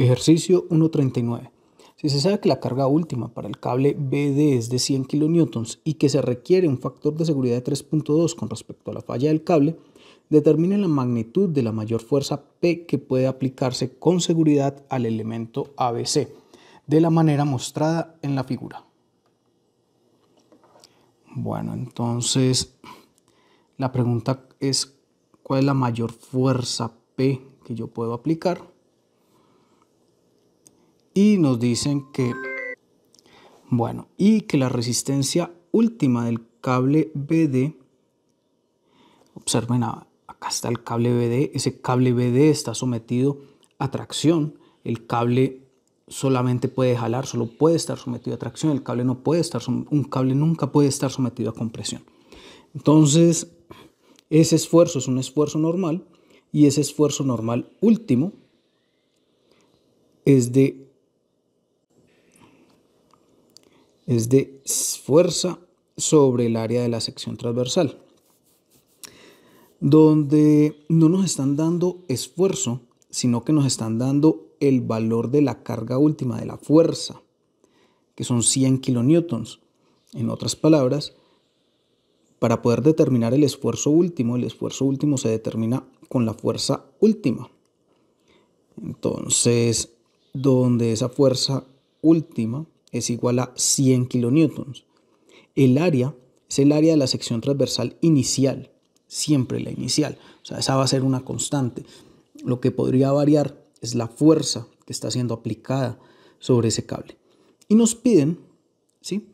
Ejercicio 139. Si se sabe que la carga última para el cable BD es de 100 kN y que se requiere un factor de seguridad de 3.2 con respecto a la falla del cable, determine la magnitud de la mayor fuerza P que puede aplicarse con seguridad al elemento ABC, de la manera mostrada en la figura. Bueno, entonces la pregunta es, ¿cuál es la mayor fuerza P que yo puedo aplicar? Y nos dicen que, bueno, y que la resistencia última del cable BD, observen, acá está el cable BD, ese cable BD está sometido a tracción, el cable solamente puede jalar, solo puede estar sometido a tracción, el cable no puede estar, un cable nunca puede estar sometido a compresión. Entonces, ese esfuerzo es un esfuerzo normal y ese esfuerzo normal último es de es de fuerza sobre el área de la sección transversal, donde no nos están dando esfuerzo, sino que nos están dando el valor de la carga última, de la fuerza, que son 100 kilonewtons. En otras palabras, para poder determinar el esfuerzo último, el esfuerzo último se determina con la fuerza última. Entonces, donde esa fuerza última es igual a 100 kilonewtons. El área es el área de la sección transversal inicial, siempre la inicial. O sea, esa va a ser una constante. Lo que podría variar es la fuerza que está siendo aplicada sobre ese cable. Y nos piden ¿sí?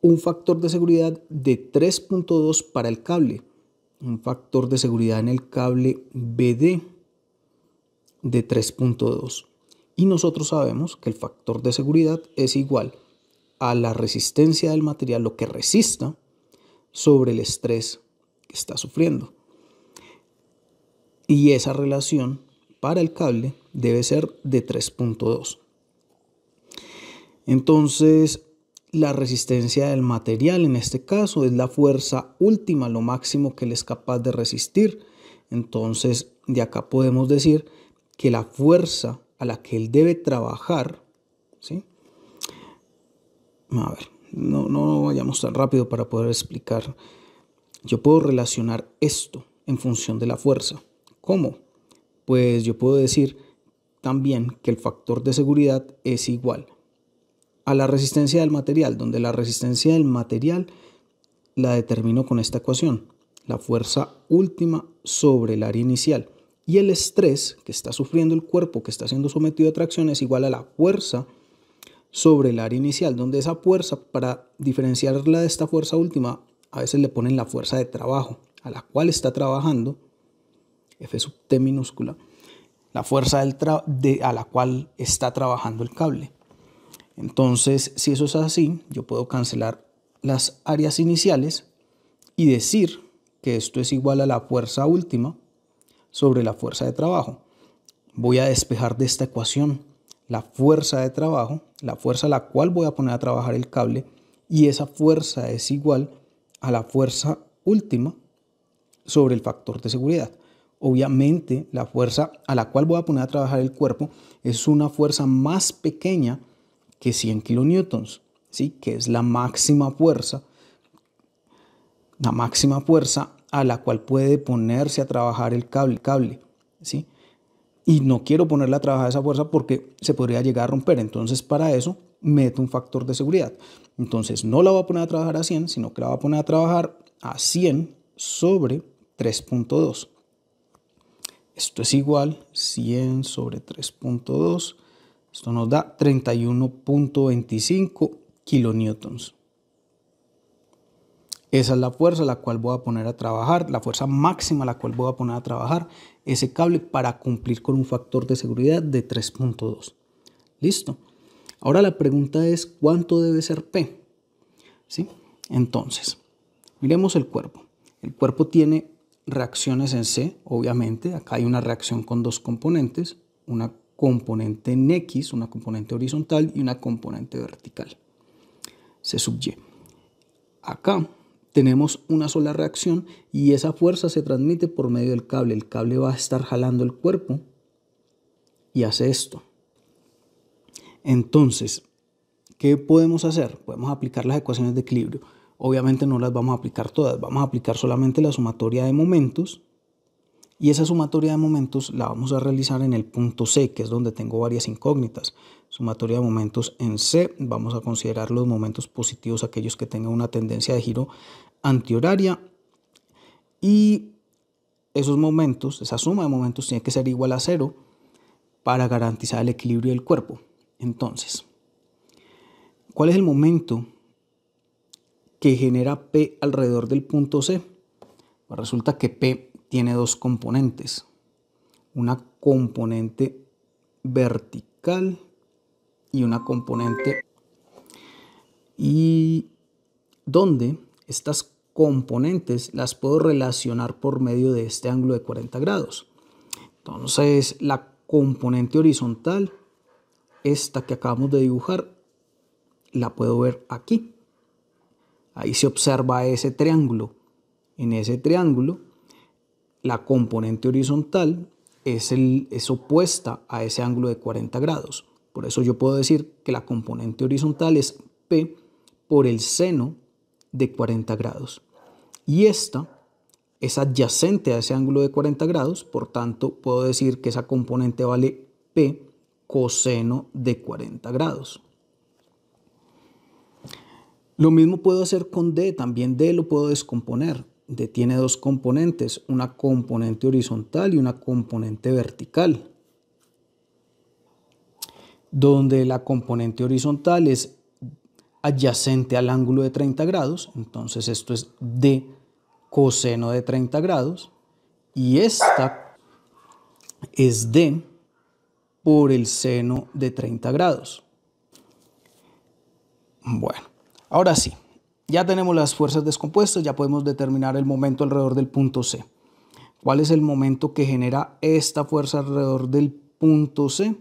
un factor de seguridad de 3.2 para el cable, un factor de seguridad en el cable BD de 3.2. Y nosotros sabemos que el factor de seguridad es igual a la resistencia del material, lo que resista sobre el estrés que está sufriendo. Y esa relación para el cable debe ser de 3.2. Entonces, la resistencia del material en este caso es la fuerza última, lo máximo que él es capaz de resistir. Entonces, de acá podemos decir que la fuerza a la que él debe trabajar, ¿sí? A ver, no, no vayamos tan rápido para poder explicar. Yo puedo relacionar esto en función de la fuerza. ¿Cómo? Pues yo puedo decir también que el factor de seguridad es igual a la resistencia del material, donde la resistencia del material la determino con esta ecuación, la fuerza última sobre el área inicial. Y el estrés que está sufriendo el cuerpo, que está siendo sometido a tracción, es igual a la fuerza sobre el área inicial, donde esa fuerza, para diferenciarla de esta fuerza última, a veces le ponen la fuerza de trabajo, a la cual está trabajando, F sub T minúscula, la fuerza de, a la cual está trabajando el cable. Entonces, si eso es así, yo puedo cancelar las áreas iniciales y decir que esto es igual a la fuerza última sobre la fuerza de trabajo. Voy a despejar de esta ecuación la fuerza de trabajo, la fuerza a la cual voy a poner a trabajar el cable, y esa fuerza es igual a la fuerza última sobre el factor de seguridad. Obviamente, la fuerza a la cual voy a poner a trabajar el cuerpo es una fuerza más pequeña que 100 kilonewtons, ¿sí? que es la máxima fuerza, la máxima fuerza a la cual puede ponerse a trabajar el cable, cable ¿sí? Y no quiero ponerle a trabajar esa fuerza porque se podría llegar a romper. Entonces, para eso, meto un factor de seguridad. Entonces, no la voy a poner a trabajar a 100, sino que la voy a poner a trabajar a 100 sobre 3.2. Esto es igual 100 sobre 3.2. Esto nos da 31.25 kilonewtons. Esa es la fuerza la cual voy a poner a trabajar, la fuerza máxima a la cual voy a poner a trabajar ese cable para cumplir con un factor de seguridad de 3.2. ¿Listo? Ahora la pregunta es, ¿cuánto debe ser P? ¿Sí? Entonces, miremos el cuerpo. El cuerpo tiene reacciones en C, obviamente. Acá hay una reacción con dos componentes, una componente en X, una componente horizontal y una componente vertical. C sub. Acá tenemos una sola reacción y esa fuerza se transmite por medio del cable. El cable va a estar jalando el cuerpo y hace esto. Entonces, ¿qué podemos hacer? Podemos aplicar las ecuaciones de equilibrio. Obviamente no las vamos a aplicar todas, vamos a aplicar solamente la sumatoria de momentos y esa sumatoria de momentos la vamos a realizar en el punto C, que es donde tengo varias incógnitas. Sumatoria de momentos en C, vamos a considerar los momentos positivos, aquellos que tengan una tendencia de giro antihoraria y esos momentos, esa suma de momentos tiene que ser igual a cero para garantizar el equilibrio del cuerpo. Entonces, ¿cuál es el momento que genera P alrededor del punto C? Pues resulta que P tiene dos componentes. Una componente vertical y una componente y donde estas componentes las puedo relacionar por medio de este ángulo de 40 grados. Entonces la componente horizontal, esta que acabamos de dibujar, la puedo ver aquí. Ahí se observa ese triángulo. En ese triángulo, la componente horizontal es, el, es opuesta a ese ángulo de 40 grados. Por eso yo puedo decir que la componente horizontal es P por el seno de 40 grados. Y esta es adyacente a ese ángulo de 40 grados, por tanto puedo decir que esa componente vale P coseno de 40 grados. Lo mismo puedo hacer con D, también D lo puedo descomponer. D tiene dos componentes, una componente horizontal y una componente vertical. Donde la componente horizontal es adyacente al ángulo de 30 grados, entonces esto es D coseno de 30 grados, y esta es D por el seno de 30 grados. Bueno. Ahora sí, ya tenemos las fuerzas descompuestas, ya podemos determinar el momento alrededor del punto C. ¿Cuál es el momento que genera esta fuerza alrededor del punto C?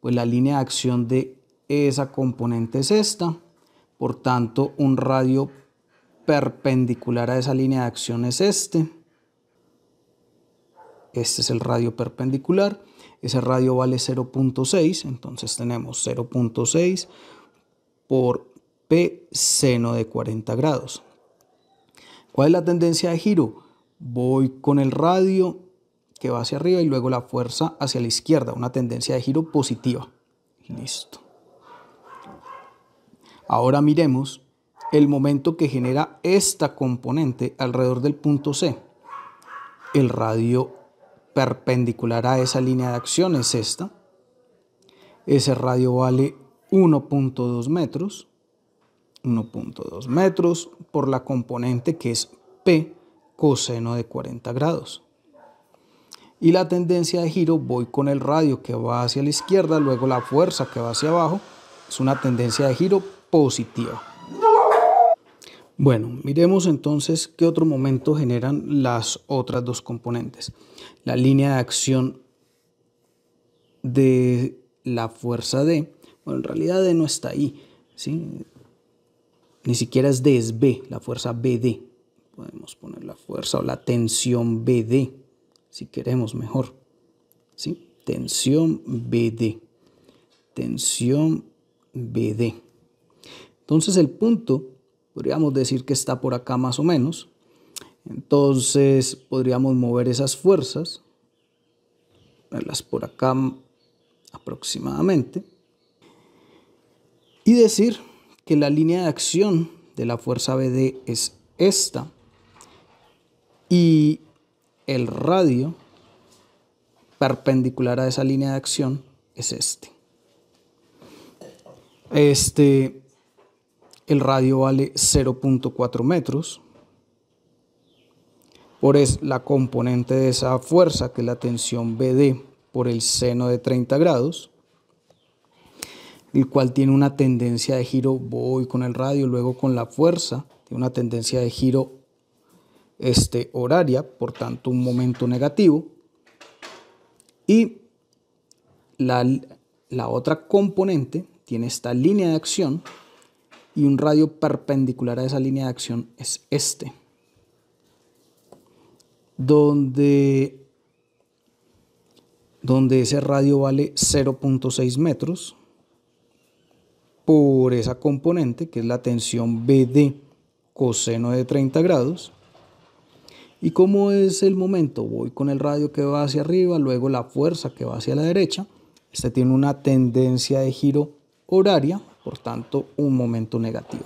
Pues la línea de acción de esa componente es esta. Por tanto, un radio perpendicular a esa línea de acción es este. Este es el radio perpendicular. Ese radio vale 0.6. Entonces tenemos 0.6 por P seno de 40 grados. ¿Cuál es la tendencia de giro? Voy con el radio que va hacia arriba y luego la fuerza hacia la izquierda, una tendencia de giro positiva. Listo. Ahora miremos el momento que genera esta componente alrededor del punto C. El radio perpendicular a esa línea de acción es esta. Ese radio vale 1.2 metros. 1.2 metros por la componente que es P coseno de 40 grados. Y la tendencia de giro, voy con el radio que va hacia la izquierda, luego la fuerza que va hacia abajo, es una tendencia de giro positiva. Bueno, miremos entonces qué otro momento generan las otras dos componentes. La línea de acción de la fuerza D, bueno, en realidad D no está ahí, ¿sí? Ni siquiera es D, es B, la fuerza BD. Podemos poner la fuerza o la tensión BD, si queremos mejor. ¿Sí? Tensión BD. Tensión BD. Entonces el punto, podríamos decir que está por acá más o menos. Entonces podríamos mover esas fuerzas, verlas por acá aproximadamente, y decir que la línea de acción de la fuerza BD es esta y el radio perpendicular a esa línea de acción es este. Este, el radio vale 0.4 metros. Por es la componente de esa fuerza, que es la tensión BD por el seno de 30 grados el cual tiene una tendencia de giro, voy con el radio, luego con la fuerza, tiene una tendencia de giro este, horaria, por tanto un momento negativo. Y la, la otra componente tiene esta línea de acción y un radio perpendicular a esa línea de acción es este, donde, donde ese radio vale 0.6 metros por esa componente, que es la tensión BD coseno de 30 grados. ¿Y cómo es el momento? Voy con el radio que va hacia arriba, luego la fuerza que va hacia la derecha. Este tiene una tendencia de giro horaria, por tanto un momento negativo.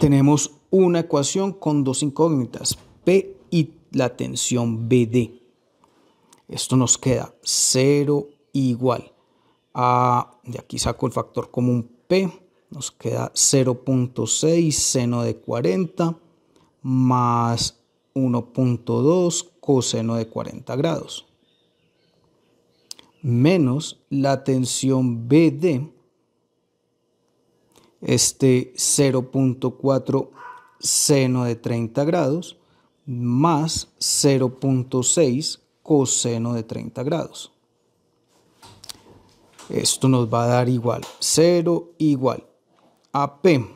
Tenemos una ecuación con dos incógnitas, P y la tensión BD. Esto nos queda 0 igual a, de aquí saco el factor común P, nos queda 0.6 seno de 40 más 1.2 coseno de 40 grados menos la tensión BD, este 0.4 seno de 30 grados, más 0.6 coseno de 30 grados. Esto nos va a dar igual, 0 igual a P,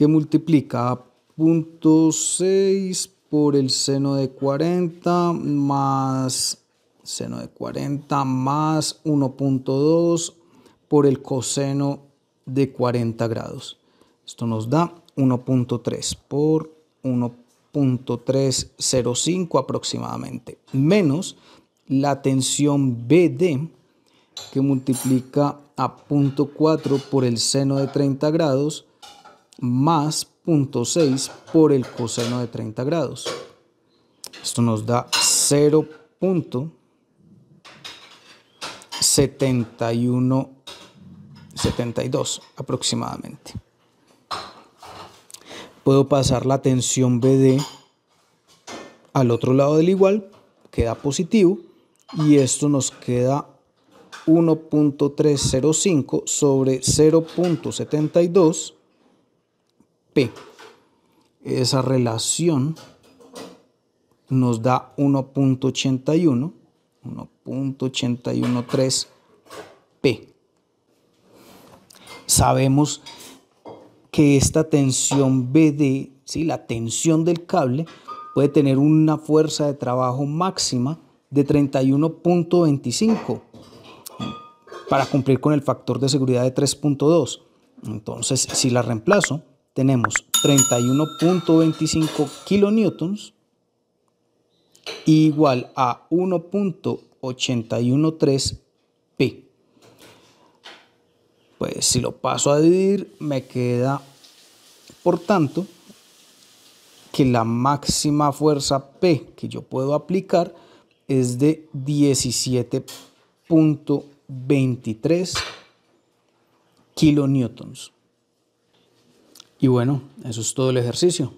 que multiplica a 0.6 por el seno de 40 más seno de 40 más 1.2 por el coseno de 40 grados. Esto nos da 1.3 por 1.305 aproximadamente, menos la tensión BD que multiplica a 0.4 por el seno de 30 grados más 0.6 por el coseno de 30 grados. Esto nos da 0.71, 72 aproximadamente. Puedo pasar la tensión BD al otro lado del igual, queda positivo, y esto nos queda 1.305 sobre 0.72 P. Esa relación nos da 1.81, 1.813 P. Sabemos que esta tensión BD, ¿sí? la tensión del cable, puede tener una fuerza de trabajo máxima de 31.25 para cumplir con el factor de seguridad de 3.2. Entonces, si la reemplazo, tenemos 31.25 kilonewtons igual a 1.813 P. Pues si lo paso a dividir, me queda, por tanto, que la máxima fuerza P que yo puedo aplicar es de 17.23 kilonewtons. Y bueno, eso es todo el ejercicio.